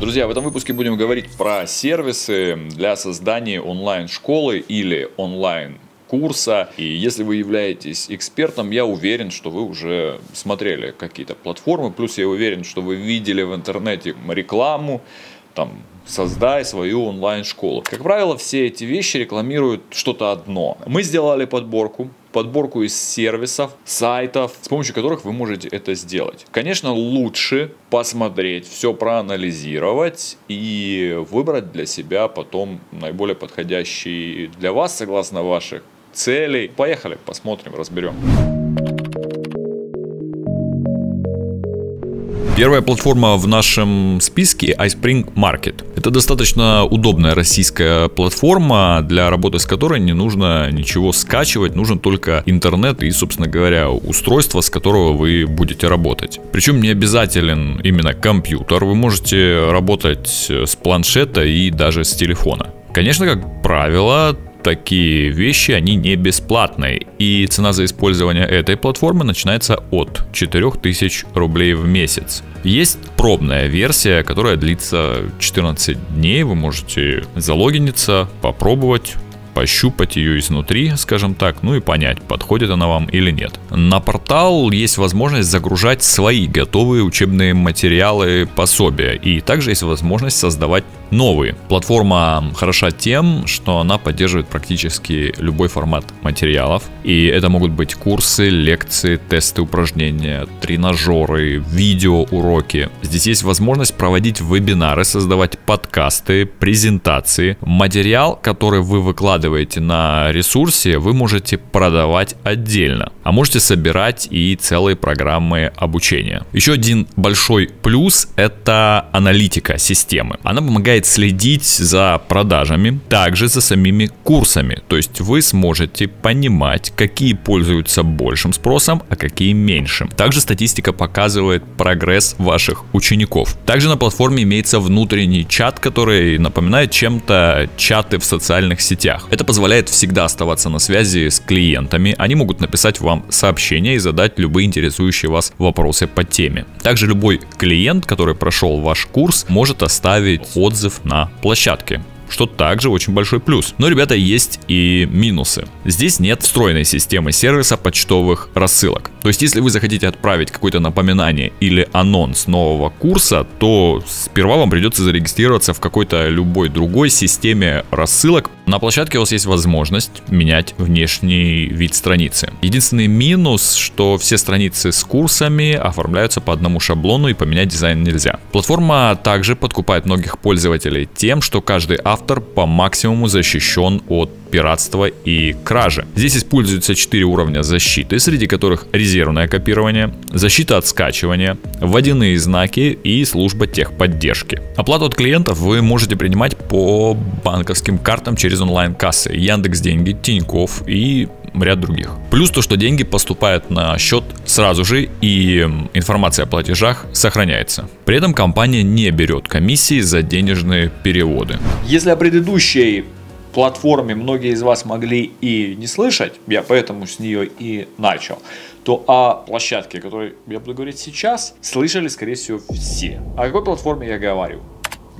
Друзья, в этом выпуске будем говорить про сервисы для создания онлайн-школы или онлайн курса. И если вы являетесь экспертом, я уверен, что вы уже смотрели какие-то платформы. Плюс я уверен, что вы видели в интернете рекламу, там, создай свою онлайн-школу. Как правило, все эти вещи рекламируют что-то одно. Мы сделали подборку, подборку из сервисов, сайтов, с помощью которых вы можете это сделать. Конечно, лучше посмотреть, все проанализировать и выбрать для себя потом наиболее подходящий для вас, согласно ваших целей. Поехали, посмотрим, разберем. Первая платформа в нашем списке iSpring Market. Это достаточно удобная российская платформа, для работы с которой не нужно ничего скачивать, нужен только интернет и, собственно говоря, устройство, с которого вы будете работать. Причем не обязателен именно компьютер, вы можете работать с планшета и даже с телефона. Конечно, как правило, такие вещи, они не бесплатные. И цена за использование этой платформы начинается от 4000 рублей в месяц. Есть пробная версия, которая длится 14 дней. Вы можете залогиниться, попробовать, пощупать ее изнутри, скажем так, ну и понять, подходит она вам или нет. На портал есть возможность загружать свои готовые учебные материалы, пособия, и также есть возможность создавать новые. Платформа хороша тем, что она поддерживает практически любой формат материалов. И это могут быть курсы, лекции, тесты, упражнения, тренажеры, видео, уроки. Здесь есть возможность проводить вебинары, создавать подкасты, презентации. Материал, который вы выкладываете на ресурсе, вы можете продавать отдельно. А можете собирать и целые программы обучения. Еще один большой плюс это аналитика системы. Она помогает следить за продажами, также за самими курсами. То есть вы сможете понимать, какие пользуются большим спросом, а какие меньшим. Также статистика показывает прогресс ваших учеников. Также на платформе имеется внутренний чат, который напоминает чем-то чаты в социальных сетях. Это позволяет всегда оставаться на связи с клиентами. Они могут написать вам сообщения и задать любые интересующие вас вопросы по теме. Также любой клиент, который прошел ваш курс, может оставить отзыв на площадке что также очень большой плюс. Но, ребята, есть и минусы. Здесь нет встроенной системы сервиса почтовых рассылок. То есть, если вы захотите отправить какое-то напоминание или анонс нового курса, то сперва вам придется зарегистрироваться в какой-то любой другой системе рассылок. На площадке у вас есть возможность менять внешний вид страницы. Единственный минус, что все страницы с курсами оформляются по одному шаблону и поменять дизайн нельзя. Платформа также подкупает многих пользователей тем, что каждый автор по максимуму защищен от пиратства и кражи. Здесь используются 4 уровня защиты, среди которых резервное копирование, защита от скачивания, водяные знаки и служба техподдержки. Оплату от клиентов вы можете принимать по банковским картам через онлайн-кассы Яндекс Деньги, Тиньков и ряд других. Плюс то, что деньги поступают на счет сразу же и информация о платежах сохраняется. При этом компания не берет комиссии за денежные переводы. Если о предыдущей платформе многие из вас могли и не слышать, я поэтому с нее и начал, то о площадке, о которой я буду говорить сейчас, слышали, скорее всего, все. О какой платформе я говорю?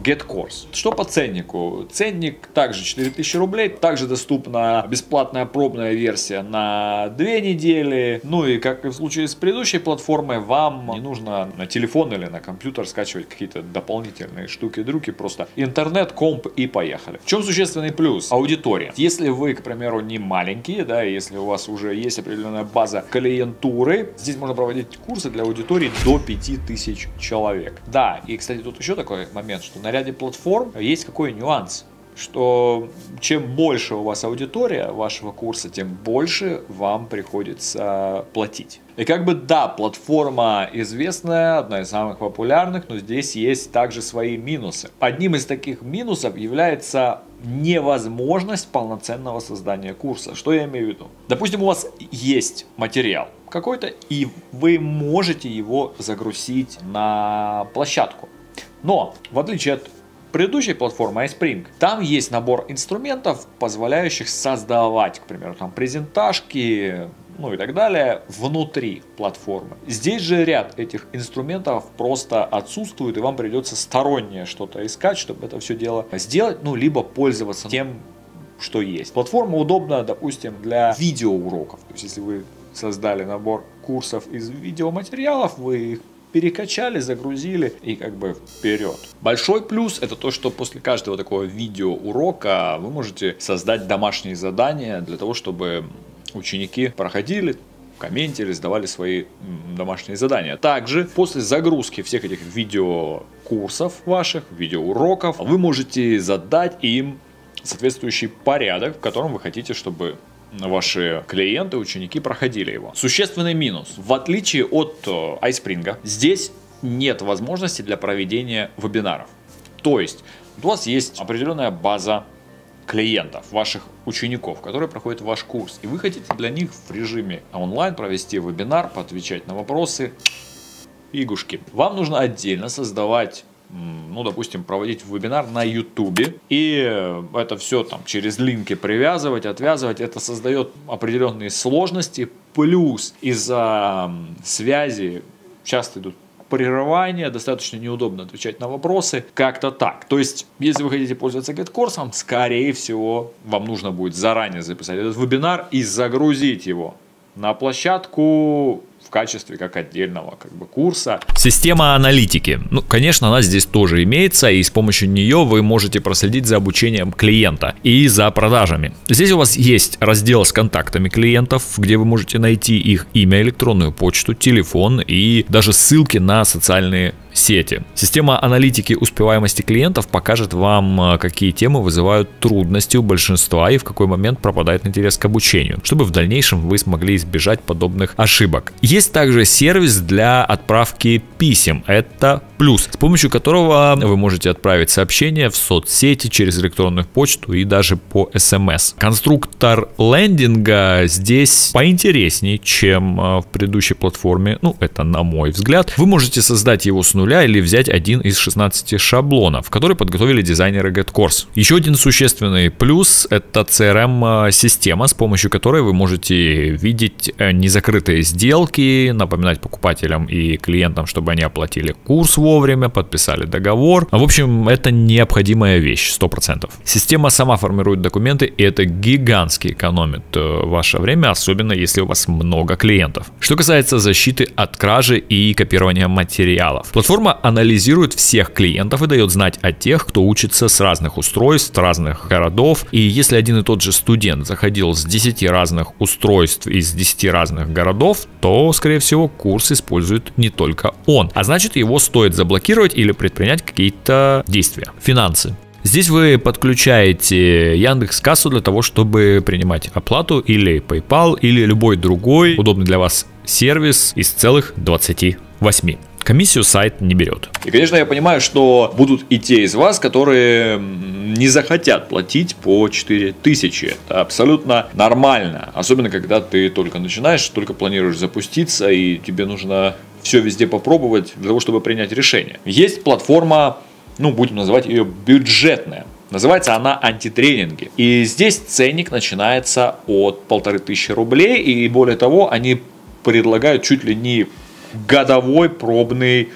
GetCourse. Что по ценнику? Ценник также 4000 рублей, также доступна бесплатная пробная версия на 2 недели. Ну и как и в случае с предыдущей платформой, вам не нужно на телефон или на компьютер скачивать какие-то дополнительные штуки-друки, просто интернет, комп и поехали. В чем существенный плюс? Аудитория. Если вы, к примеру, не маленькие, да, если у вас уже есть определенная база клиентуры, здесь можно проводить курсы для аудитории до 5000 человек. Да, и, кстати, тут еще такой момент, что на на ряде платформ есть какой нюанс что чем больше у вас аудитория вашего курса, тем больше вам приходится платить. И как бы да, платформа известная, одна из самых популярных, но здесь есть также свои минусы. Одним из таких минусов является невозможность полноценного создания курса. Что я имею в виду? Допустим, у вас есть материал какой-то, и вы можете его загрузить на площадку. Но, в отличие от предыдущей платформы iSpring, там есть набор инструментов, позволяющих создавать, к примеру, там презентажки, ну и так далее, внутри платформы. Здесь же ряд этих инструментов просто отсутствует, и вам придется стороннее что-то искать, чтобы это все дело сделать, ну, либо пользоваться тем, что есть. Платформа удобна, допустим, для видеоуроков. То есть, если вы создали набор курсов из видеоматериалов, вы их перекачали, загрузили и как бы вперед. Большой плюс это то, что после каждого такого видеоурока вы можете создать домашние задания для того, чтобы ученики проходили, комментили, сдавали свои домашние задания. Также после загрузки всех этих видеокурсов ваших, видеоуроков, вы можете задать им соответствующий порядок, в котором вы хотите, чтобы ваши клиенты, ученики проходили его. Существенный минус. В отличие от э, iSpring, здесь нет возможности для проведения вебинаров. То есть у вас есть определенная база клиентов, ваших учеников, которые проходят ваш курс. И вы хотите для них в режиме онлайн провести вебинар, поотвечать на вопросы, игушки. Вам нужно отдельно создавать ну, допустим, проводить вебинар на YouTube, и это все там через линки привязывать, отвязывать, это создает определенные сложности, плюс из-за связи часто идут прерывания, достаточно неудобно отвечать на вопросы, как-то так. То есть, если вы хотите пользоваться GetCourse, скорее всего, вам нужно будет заранее записать этот вебинар и загрузить его на площадку в качестве как отдельного как бы курса. Система аналитики. Ну, конечно, она здесь тоже имеется, и с помощью нее вы можете проследить за обучением клиента и за продажами. Здесь у вас есть раздел с контактами клиентов, где вы можете найти их имя, электронную почту, телефон и даже ссылки на социальные сети. Система аналитики успеваемости клиентов покажет вам, э, какие темы вызывают трудности у большинства и в какой момент пропадает интерес к обучению, чтобы в дальнейшем вы смогли избежать подобных ошибок. Есть также сервис для отправки писем. Это плюс, с помощью которого вы можете отправить сообщение в соцсети через электронную почту и даже по смс. Конструктор лендинга здесь поинтереснее, чем э, в предыдущей платформе. Ну, это на мой взгляд. Вы можете создать его с нуля или взять один из 16 шаблонов, которые подготовили дизайнеры GetCourse. Еще один существенный плюс – это CRM-система, с помощью которой вы можете видеть э, незакрытые сделки, напоминать покупателям и клиентам, чтобы они оплатили курс вовремя, подписали договор. В общем, это необходимая вещь, 100%. Система сама формирует документы, и это гигантски экономит э, ваше время, особенно если у вас много клиентов. Что касается защиты от кражи и копирования материалов. Платформа анализирует всех клиентов и дает знать о тех, кто учится с разных устройств, разных городов. И если один и тот же студент заходил с 10 разных устройств из 10 разных городов, то, скорее всего, курс использует не только он. А значит, его стоит заблокировать или предпринять какие-то действия. Финансы. Здесь вы подключаете Яндекс Кассу для того, чтобы принимать оплату или PayPal или любой другой удобный для вас сервис из целых 28. Комиссию сайт не берет. И, конечно, я понимаю, что будут и те из вас, которые не захотят платить по 4000. Это абсолютно нормально. Особенно, когда ты только начинаешь, только планируешь запуститься, и тебе нужно все везде попробовать для того, чтобы принять решение. Есть платформа, ну, будем называть ее бюджетная. Называется она антитренинги. И здесь ценник начинается от полторы тысячи рублей. И более того, они предлагают чуть ли не годовой пробный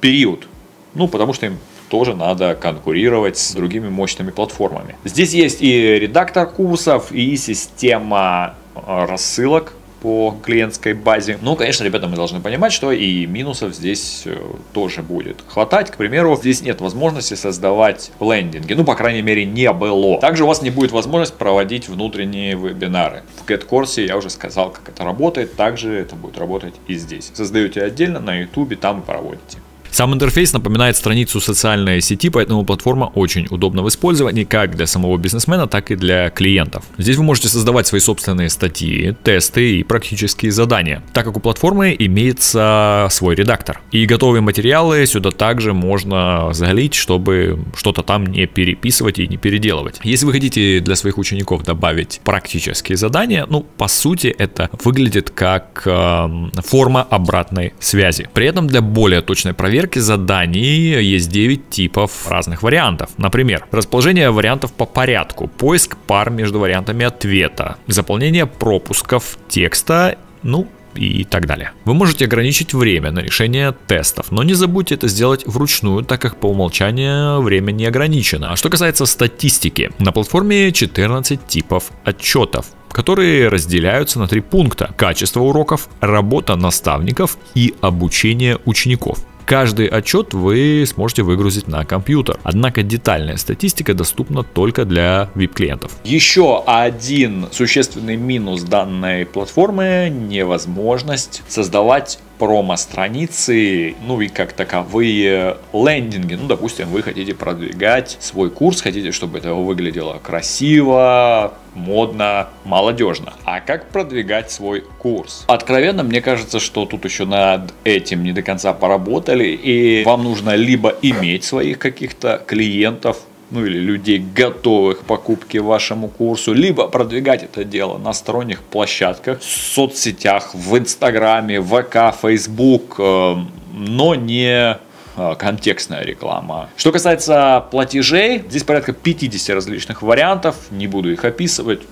период. Ну, потому что им тоже надо конкурировать с другими мощными платформами. Здесь есть и редактор курсов, и система э, рассылок по клиентской базе. Ну, конечно, ребята, мы должны понимать, что и минусов здесь э, тоже будет хватать. К примеру, здесь нет возможности создавать лендинги. Ну, по крайней мере, не было. Также у вас не будет возможность проводить внутренние вебинары. В GetCourse я уже сказал, как это работает. Также это будет работать и здесь. Создаете отдельно на YouTube, там и проводите. Сам интерфейс напоминает страницу социальной сети, поэтому платформа очень удобна в использовании как для самого бизнесмена, так и для клиентов. Здесь вы можете создавать свои собственные статьи, тесты и практические задания, так как у платформы имеется свой редактор. И готовые материалы сюда также можно залить, чтобы что-то там не переписывать и не переделывать. Если вы хотите для своих учеников добавить практические задания, ну, по сути, это выглядит как э, форма обратной связи. При этом для более точной проверки проверки заданий есть 9 типов разных вариантов. Например, расположение вариантов по порядку, поиск пар между вариантами ответа, заполнение пропусков текста, ну, и так далее. Вы можете ограничить время на решение тестов, но не забудьте это сделать вручную, так как по умолчанию время не ограничено. А что касается статистики, на платформе 14 типов отчетов которые разделяются на три пункта. Качество уроков, работа наставников и обучение учеников. Каждый отчет вы сможете выгрузить на компьютер. Однако детальная статистика доступна только для VIP-клиентов. Еще один существенный минус данной платформы – невозможность создавать промо-страницы, ну и как таковые лендинги. Ну, допустим, вы хотите продвигать свой курс, хотите, чтобы это выглядело красиво, модно, молодежно. А как продвигать свой курс? Откровенно, мне кажется, что тут еще над этим не до конца поработали, и вам нужно либо иметь своих каких-то клиентов, ну или людей, готовых к покупке вашему курсу, либо продвигать это дело на сторонних площадках, в соцсетях, в Инстаграме, ВК, Фейсбук, э, но не э, контекстная реклама. Что касается платежей, здесь порядка 50 различных вариантов, не буду их описывать.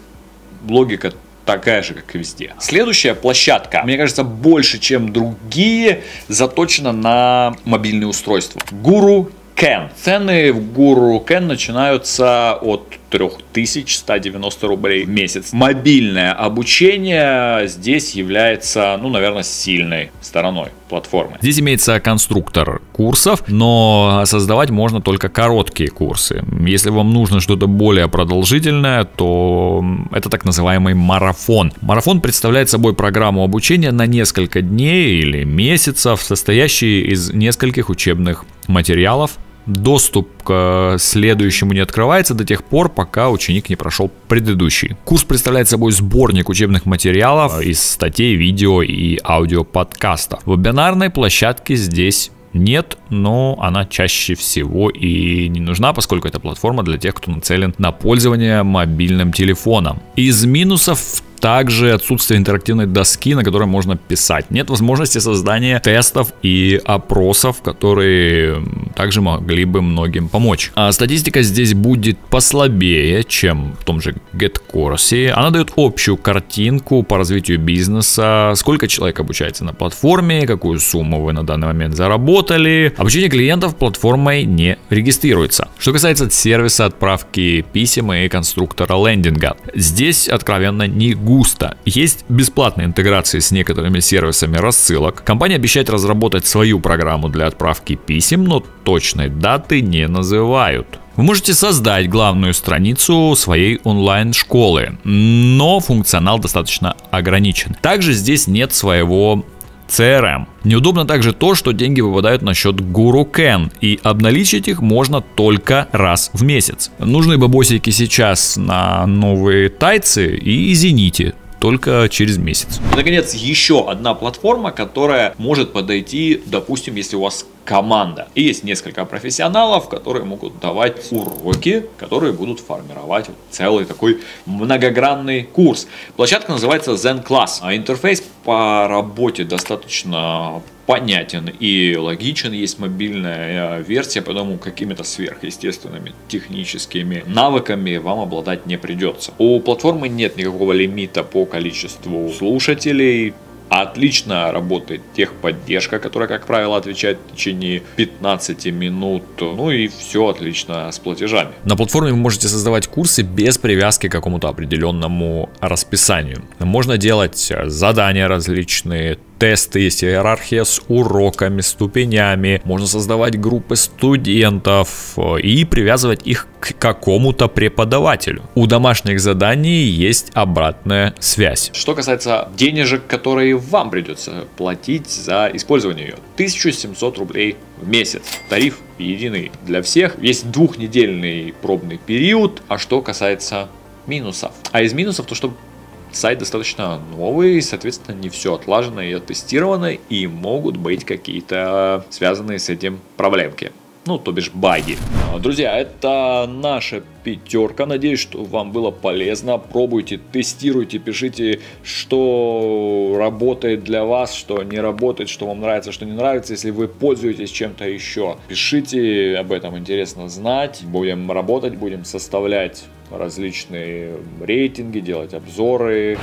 Логика такая же, как и везде. Следующая площадка, мне кажется, больше, чем другие, заточена на мобильные устройства. Гуру Кен. Цены в Гуру Кен начинаются от 3190 рублей в месяц. Мобильное обучение здесь является, ну, наверное, сильной стороной платформы. Здесь имеется конструктор курсов, но создавать можно только короткие курсы. Если вам нужно что-то более продолжительное, то это так называемый марафон. Марафон представляет собой программу обучения на несколько дней или месяцев, состоящие из нескольких учебных материалов, доступ к следующему не открывается до тех пор, пока ученик не прошел предыдущий. Курс представляет собой сборник учебных материалов из статей, видео и аудиоподкастов. Вебинарной площадки здесь нет, но она чаще всего и не нужна, поскольку это платформа для тех, кто нацелен на пользование мобильным телефоном. Из минусов также отсутствие интерактивной доски, на которой можно писать. Нет возможности создания тестов и опросов, которые также могли бы многим помочь. А статистика здесь будет послабее, чем в том же GetCourse. Она дает общую картинку по развитию бизнеса, сколько человек обучается на платформе, какую сумму вы на данный момент заработали. Обучение клиентов платформой не регистрируется. Что касается сервиса отправки писем и конструктора лендинга, здесь откровенно не густо. Есть бесплатные интеграции с некоторыми сервисами рассылок. Компания обещает разработать свою программу для отправки писем, но точной даты не называют. Вы можете создать главную страницу своей онлайн-школы, но функционал достаточно ограничен. Также здесь нет своего CRM. Неудобно также то, что деньги выпадают на счет Guru Ken, и обналичить их можно только раз в месяц. Нужны бабосики сейчас на новые тайцы и извините, только через месяц. Наконец, еще одна платформа, которая может подойти, допустим, если у вас команда. И есть несколько профессионалов, которые могут давать уроки, которые будут формировать целый такой многогранный курс. Площадка называется Zen Class, а интерфейс по работе достаточно понятен и логичен. Есть мобильная э, версия, поэтому какими-то сверхъестественными техническими навыками вам обладать не придется. У платформы нет никакого лимита по количеству слушателей, Отлично работает техподдержка, которая, как правило, отвечает в течение 15 минут. Ну и все отлично с платежами. На платформе вы можете создавать курсы без привязки к какому-то определенному расписанию. Можно делать задания различные, тесты, есть иерархия с уроками, ступенями, можно создавать группы студентов э, и привязывать их к какому-то преподавателю. У домашних заданий есть обратная связь. Что касается денежек, которые вам придется платить за использование ее. 1700 рублей в месяц. Тариф единый для всех. Есть двухнедельный пробный период. А что касается минусов. А из минусов то, что сайт достаточно новый, соответственно, не все отлажено и оттестировано, и могут быть какие-то связанные с этим проблемки. Ну, то бишь баги. А, друзья, это наша пятерка. Надеюсь, что вам было полезно. Пробуйте, тестируйте, пишите, что работает для вас, что не работает, что вам нравится, что не нравится. Если вы пользуетесь чем-то еще, пишите, об этом интересно знать. Будем работать, будем составлять различные рейтинги, делать обзоры.